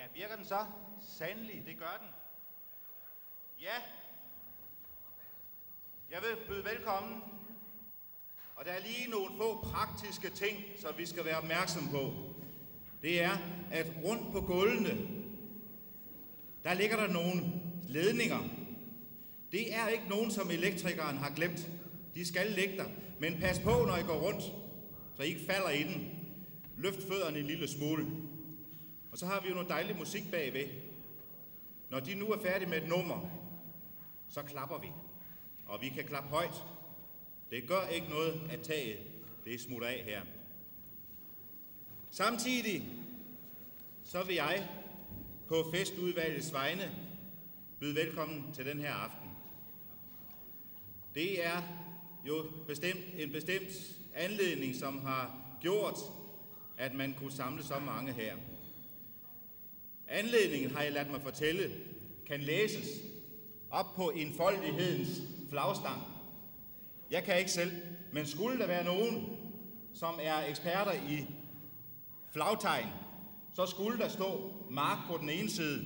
Ja, virker den så? Sandelig, det gør den. Ja. Jeg vil byde velkommen. Og der er lige nogle få praktiske ting, som vi skal være opmærksom på. Det er, at rundt på gulvene, der ligger der nogle ledninger. Det er ikke nogen, som elektrikeren har glemt. De skal ligge der. Men pas på, når I går rundt, så I ikke falder i den. Løft fødderne en lille smule. Og så har vi jo noget dejlig musik bagved. Når de nu er færdige med et nummer, så klapper vi. Og vi kan klappe højt. Det gør ikke noget, at taget det smutter af her. Samtidig så vil jeg på festudvalgets vegne byde velkommen til den her aften. Det er jo bestemt, en bestemt anledning, som har gjort, at man kunne samle så mange her. Anledningen, har jeg ladt mig fortælle, kan læses op på enfoldighedens flagstang. Jeg kan ikke selv, men skulle der være nogen, som er eksperter i flagtegn, så skulle der stå mark på den ene side,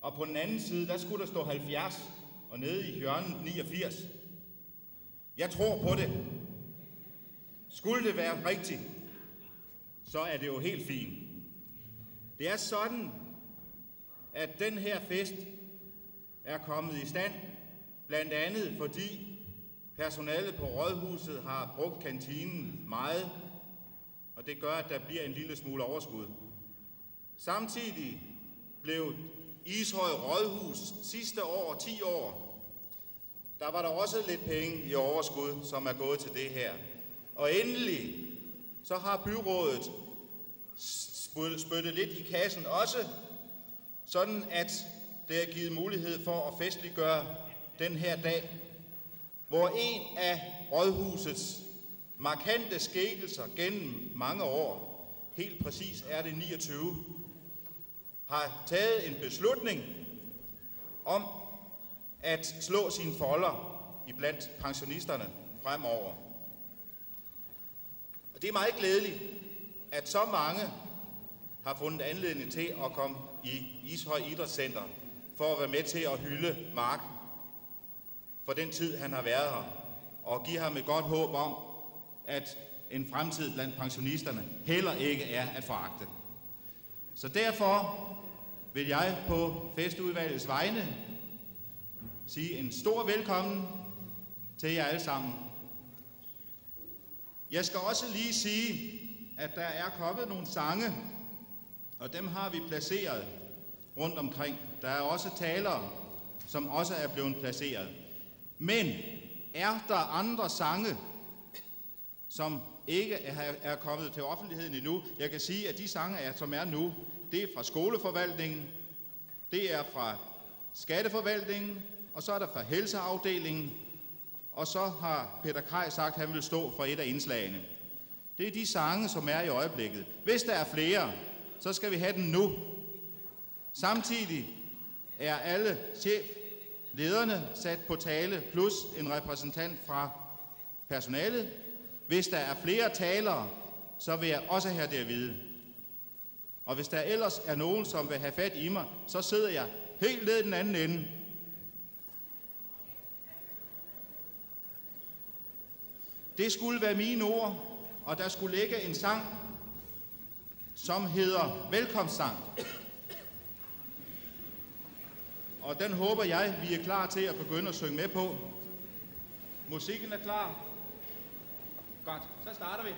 og på den anden side, der skulle der stå 70, og nede i hjørnet 89. Jeg tror på det. Skulle det være rigtigt, så er det jo helt fint. Det er sådan, at den her fest er kommet i stand, blandt andet fordi personalet på rådhuset har brugt kantinen meget, og det gør, at der bliver en lille smule overskud. Samtidig blev Ishøj Rådhus sidste år, 10 år, der var der også lidt penge i overskud, som er gået til det her. Og endelig, så har byrådet spyttet lidt i kassen også, sådan at det er givet mulighed for at festliggøre den her dag, hvor en af rådhusets markante skikkelser gennem mange år, helt præcis er det 29, har taget en beslutning om at slå sine folder i blandt pensionisterne fremover. Og det er meget glædeligt, at så mange har fundet anledning til at komme i Ishøj Idrætscenter for at være med til at hylde Mark for den tid, han har været her, og give ham et godt håb om, at en fremtid blandt pensionisterne heller ikke er at foragte. Så derfor vil jeg på festudvalgets vegne sige en stor velkommen til jer alle sammen. Jeg skal også lige sige, at der er kommet nogle sange, og dem har vi placeret rundt omkring. Der er også talere, som også er blevet placeret. Men er der andre sange, som ikke er kommet til offentligheden endnu? Jeg kan sige, at de sange, som er nu, det er fra skoleforvaltningen, det er fra skatteforvaltningen, og så er der fra helseafdelingen, og så har Peter Kaj sagt, at han vil stå for et af indslagene. Det er de sange, som er i øjeblikket. Hvis der er flere, så skal vi have den nu. Samtidig er alle cheflederne sat på tale, plus en repræsentant fra personalet. Hvis der er flere talere, så vil jeg også have det at vide. Og hvis der ellers er nogen, som vil have fat i mig, så sidder jeg helt ned i den anden ende. Det skulle være mine ord, og der skulle ligge en sang, som hedder Velkomstsang. Og den håber jeg, vi er klar til at begynde at synge med på. Musikken er klar. Godt, så starter vi.